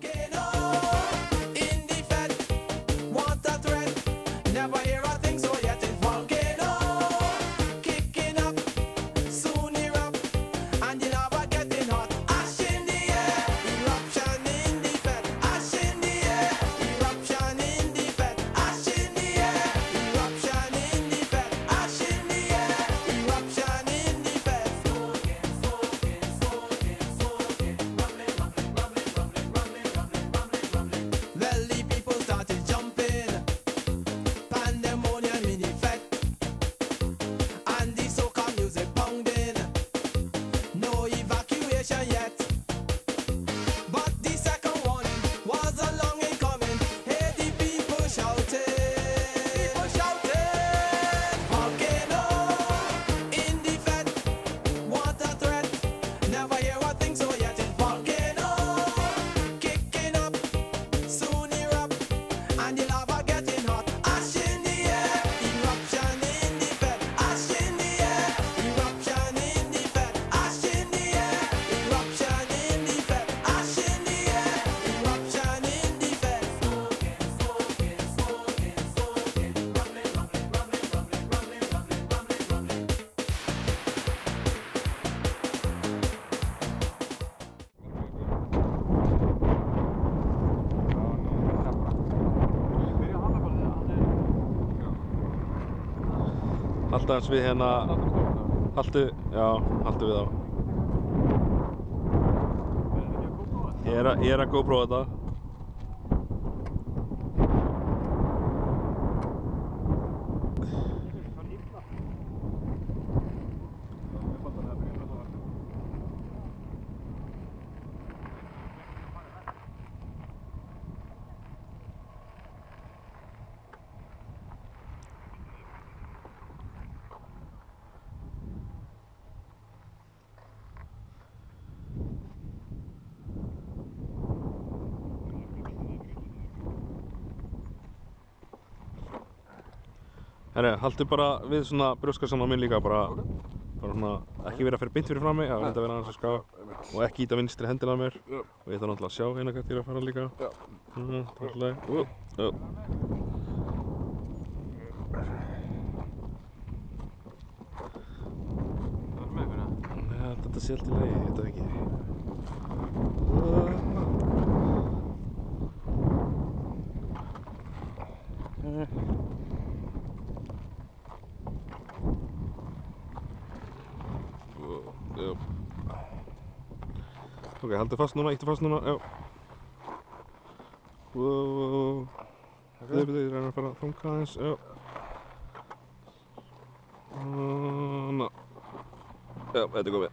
que no Haltu hans við hérna. Haltu, já, haltu við á Ég er að, ég er að GoPro þetta Herri, haldu bara við svona brjóskarsamna minn líka, bara, okay. bara svona, ekki verið að fyrir bynt fyrir fram mig, það verið að vera aðeins að skafa og ekki íta vinstri hendil að mér yeah. og ég ætla náttúrulega að sjá hérna hvað þér að fara líka Já hérna, yeah. Takkilega uh, Það var með fyrir það? Nei, þetta sé alltaf í lagi, þetta ekki uh. Mm-hmm. Ok, haldu fast núna, íttu fast núna, já. Wow. Þau byrjuðu, ég reyna að fara að þunga aðeins, já. Ná. Já, þetta er komið.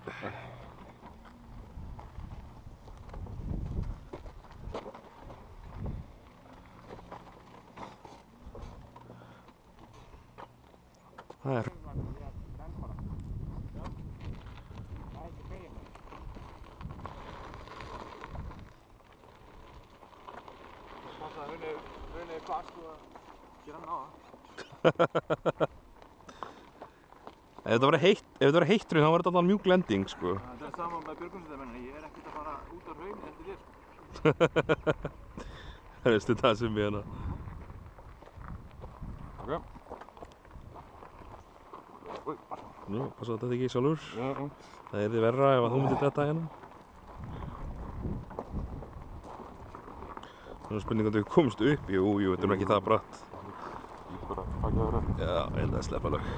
Það er Ef þetta verið heitt, ef þetta verið heittrun þá verður þetta alltaf mjúk lending sko. Það er sama með björgunsveitarmennin, ég er ekkert að fara út á hraun eftir þér sko. Það veistu það sem við hérna. Ok. Nú, passa þetta ekki sjálfur. Já, já. Það er því verra ef að þú myndir þetta hérna. Það er spurning að þú komst upp. Jú, jú, þetta er ekki það bratt. Það. Já, ég held að sleppa lög.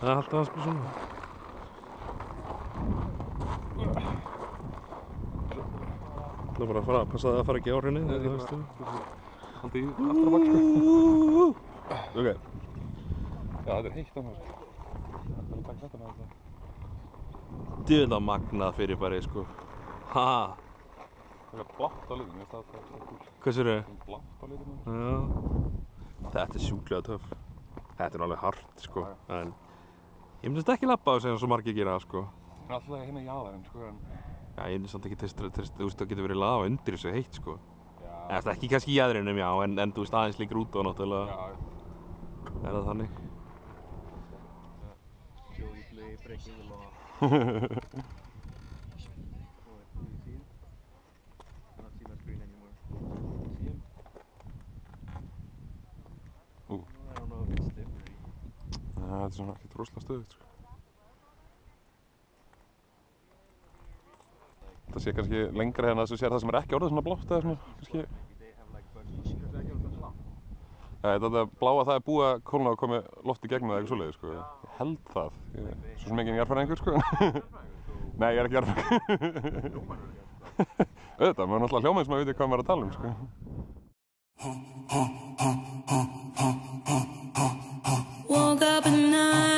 Það er alltaf hans bara svona. Það er bara að fara, passa það að fara ekki á hrinni. Nei, það ég veistu. Haldið í aftur á bak sko. Ok, Já, þetta er heitt á mér. Það er takk þetta með þetta. djöða magnað fyrir bara, sko. Ha, Það er blátt á litum, ég veist að það er kúl. hvað sér þau? Það er blátt á litum. Já, þetta er sjúklega töff. Þetta er alveg hart, sko. En ég myndist ekki lappa á þessu eins og margir gera, sko. Það er alltaf hérna jáðarinn sko, en... Já, ég myndist samt ekki testa, testa, þú veist, það getur verið lafa undir þessu heitt, sko. Já. Það er ekki kannski í jæðrinum, já, en, en þú veist, aðeins líkur út á náttúrulega. Já, Er það þannig? það er svona ekkert rosalega stöðugt sko. Þetta sé kannski lengra hérna þess að þú sér það sem er ekki orðið svona blátt eða svona kannski. Ja, Þetta bláa það er búið að kólna og komi loft í gegnum eða eitthvað svoleiði sko. Ég held það, ég, svo sem ekki en ég er færð einhver sko. Nei, ég er ekki jarðfæring Auðvitað, maður er náttúrulega hljómið sem að viti hvað maður er að tala um sko. up at night.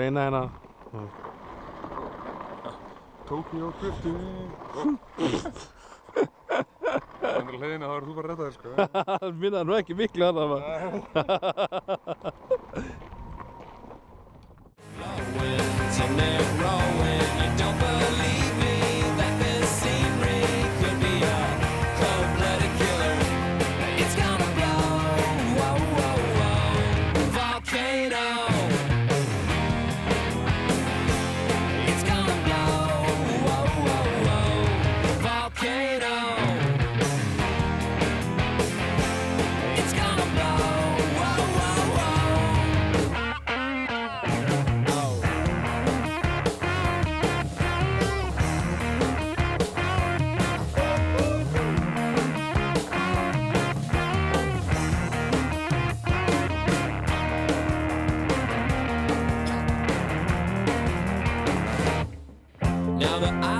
að reyna hérna. Tókíó Kristi Það er að leiðina, þá er þú bara að retta þér sko. Það minnaði nú ekki miklu að það var the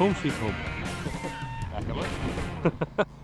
Home sweet home. Ekki alveg.